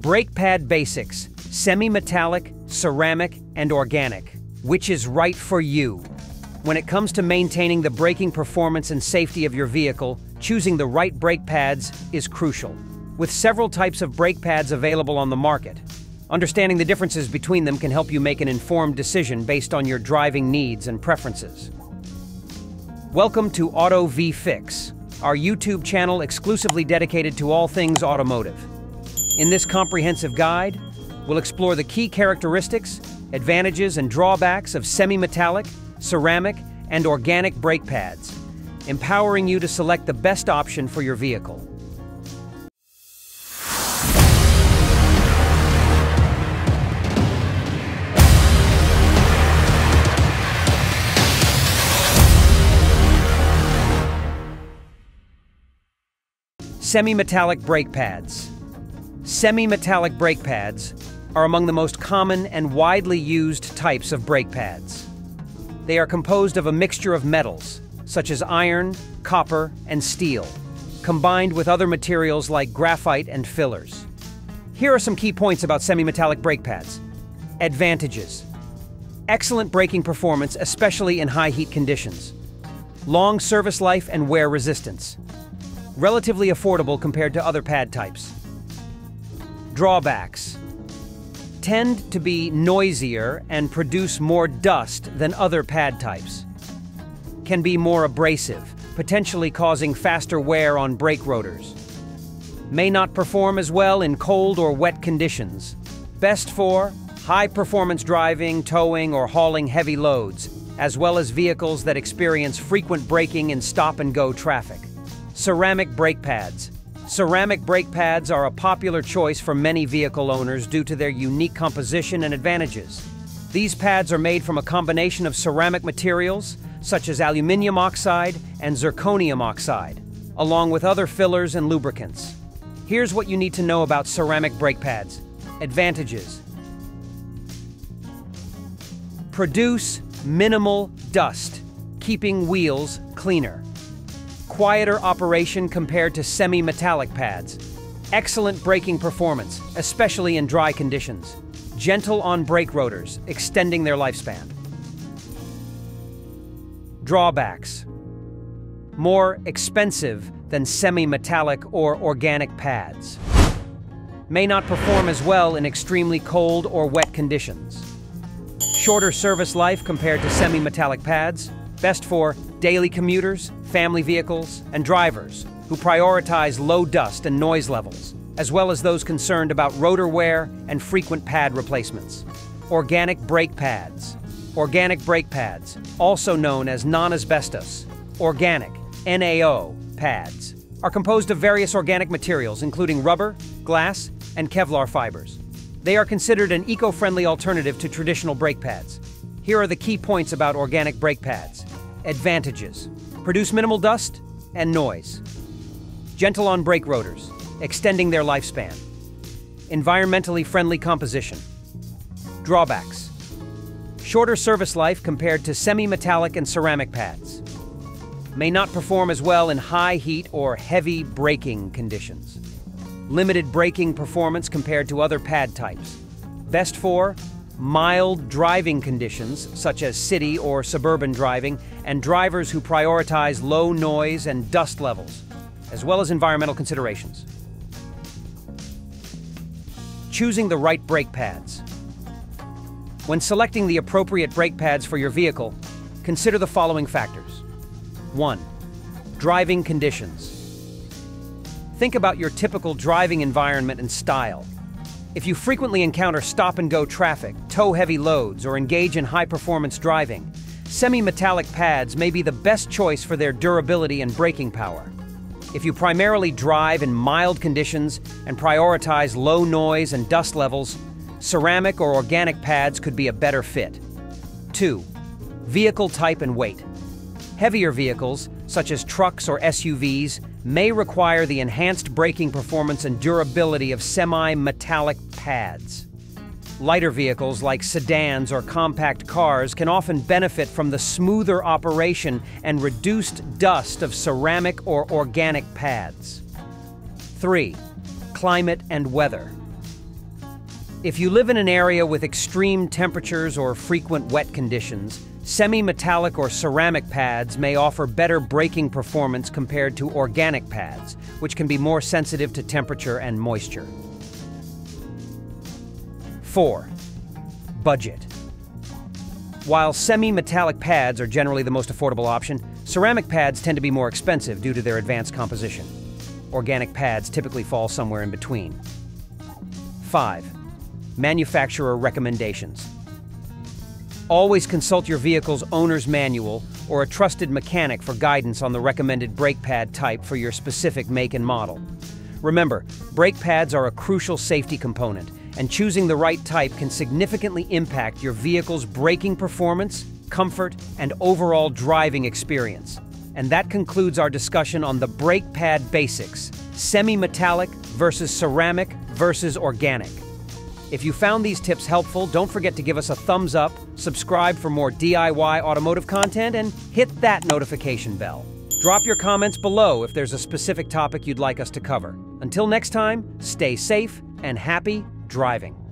Brake pad basics, semi-metallic, ceramic, and organic. Which is right for you? When it comes to maintaining the braking performance and safety of your vehicle, choosing the right brake pads is crucial. With several types of brake pads available on the market, understanding the differences between them can help you make an informed decision based on your driving needs and preferences. Welcome to Auto V Fix, our YouTube channel exclusively dedicated to all things automotive. In this comprehensive guide, we'll explore the key characteristics, advantages, and drawbacks of semi-metallic, ceramic, and organic brake pads, empowering you to select the best option for your vehicle. Semi-metallic brake pads. Semi-metallic brake pads are among the most common and widely used types of brake pads. They are composed of a mixture of metals, such as iron, copper, and steel, combined with other materials like graphite and fillers. Here are some key points about semi-metallic brake pads. Advantages. Excellent braking performance, especially in high heat conditions. Long service life and wear resistance. Relatively affordable compared to other pad types. Drawbacks tend to be noisier and produce more dust than other pad types. Can be more abrasive, potentially causing faster wear on brake rotors. May not perform as well in cold or wet conditions. Best for high-performance driving, towing, or hauling heavy loads, as well as vehicles that experience frequent braking in stop-and-go traffic. Ceramic brake pads Ceramic brake pads are a popular choice for many vehicle owners due to their unique composition and advantages. These pads are made from a combination of ceramic materials, such as aluminium oxide and zirconium oxide, along with other fillers and lubricants. Here's what you need to know about ceramic brake pads. Advantages. Produce minimal dust, keeping wheels cleaner quieter operation compared to semi-metallic pads. Excellent braking performance, especially in dry conditions. Gentle on brake rotors, extending their lifespan. Drawbacks. More expensive than semi-metallic or organic pads. May not perform as well in extremely cold or wet conditions. Shorter service life compared to semi-metallic pads, best for daily commuters, family vehicles, and drivers who prioritize low dust and noise levels, as well as those concerned about rotor wear and frequent pad replacements. Organic brake pads. Organic brake pads, also known as non-asbestos, organic, NAO, pads, are composed of various organic materials including rubber, glass, and Kevlar fibers. They are considered an eco-friendly alternative to traditional brake pads. Here are the key points about organic brake pads. Advantages. Produce minimal dust and noise. Gentle on brake rotors, extending their lifespan. Environmentally friendly composition. Drawbacks. Shorter service life compared to semi-metallic and ceramic pads. May not perform as well in high heat or heavy braking conditions. Limited braking performance compared to other pad types. Best for mild driving conditions, such as city or suburban driving, and drivers who prioritize low noise and dust levels, as well as environmental considerations. Choosing the right brake pads. When selecting the appropriate brake pads for your vehicle, consider the following factors. 1. Driving conditions. Think about your typical driving environment and style. If you frequently encounter stop-and-go traffic, tow heavy loads, or engage in high-performance driving, semi-metallic pads may be the best choice for their durability and braking power. If you primarily drive in mild conditions and prioritize low noise and dust levels, ceramic or organic pads could be a better fit. 2. Vehicle type and weight. Heavier vehicles, such as trucks or SUVs, may require the enhanced braking performance and durability of semi-metallic pads. Lighter vehicles like sedans or compact cars can often benefit from the smoother operation and reduced dust of ceramic or organic pads. 3. Climate and weather. If you live in an area with extreme temperatures or frequent wet conditions, semi-metallic or ceramic pads may offer better braking performance compared to organic pads, which can be more sensitive to temperature and moisture. 4. Budget. While semi-metallic pads are generally the most affordable option, ceramic pads tend to be more expensive due to their advanced composition. Organic pads typically fall somewhere in between. 5. Manufacturer recommendations. Always consult your vehicle's owner's manual or a trusted mechanic for guidance on the recommended brake pad type for your specific make and model. Remember, brake pads are a crucial safety component, and choosing the right type can significantly impact your vehicle's braking performance, comfort, and overall driving experience. And that concludes our discussion on the brake pad basics, semi-metallic versus ceramic versus organic. If you found these tips helpful, don't forget to give us a thumbs up, subscribe for more DIY automotive content, and hit that notification bell. Drop your comments below if there's a specific topic you'd like us to cover. Until next time, stay safe and happy driving.